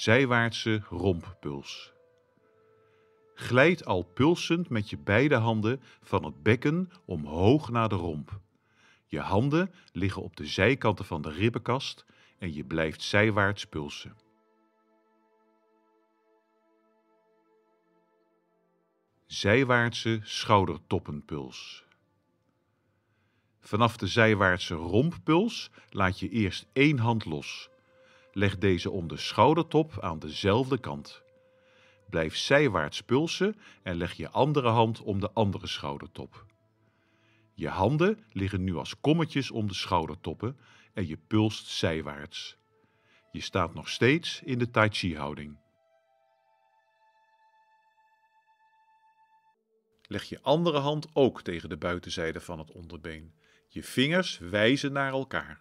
Zijwaartse romppuls. Glijd al pulsend met je beide handen van het bekken omhoog naar de romp. Je handen liggen op de zijkanten van de ribbenkast en je blijft zijwaarts pulsen. Zijwaartse schoudertoppenpuls. Vanaf de zijwaartse romppuls laat je eerst één hand los. Leg deze om de schoudertop aan dezelfde kant. Blijf zijwaarts pulsen en leg je andere hand om de andere schoudertop. Je handen liggen nu als kommetjes om de schoudertoppen en je pulst zijwaarts. Je staat nog steeds in de Tai Chi houding. Leg je andere hand ook tegen de buitenzijde van het onderbeen. Je vingers wijzen naar elkaar.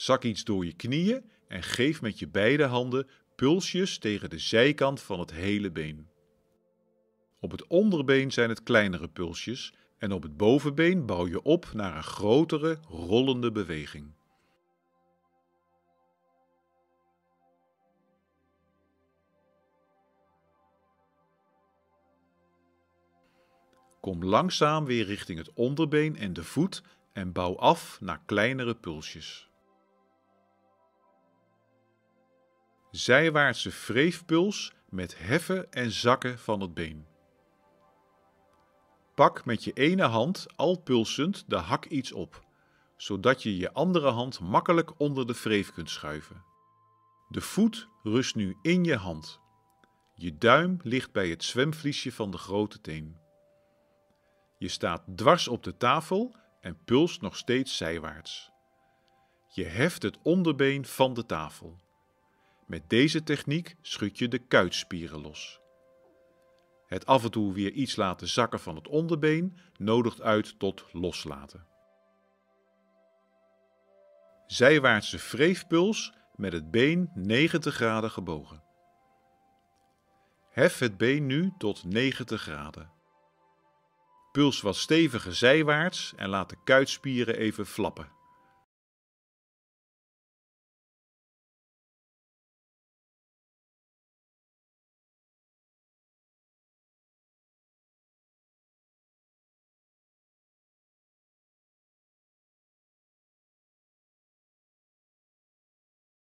Zak iets door je knieën en geef met je beide handen pulsjes tegen de zijkant van het hele been. Op het onderbeen zijn het kleinere pulsjes en op het bovenbeen bouw je op naar een grotere, rollende beweging. Kom langzaam weer richting het onderbeen en de voet en bouw af naar kleinere pulsjes. Zijwaartse wreefpuls met heffen en zakken van het been. Pak met je ene hand al pulsend de hak iets op, zodat je je andere hand makkelijk onder de wreef kunt schuiven. De voet rust nu in je hand. Je duim ligt bij het zwemvliesje van de grote teen. Je staat dwars op de tafel en pulst nog steeds zijwaarts. Je heft het onderbeen van de tafel. Met deze techniek schud je de kuitspieren los. Het af en toe weer iets laten zakken van het onderbeen nodigt uit tot loslaten. Zijwaartse wreefpuls met het been 90 graden gebogen. Hef het been nu tot 90 graden. Puls wat steviger zijwaarts en laat de kuitspieren even flappen.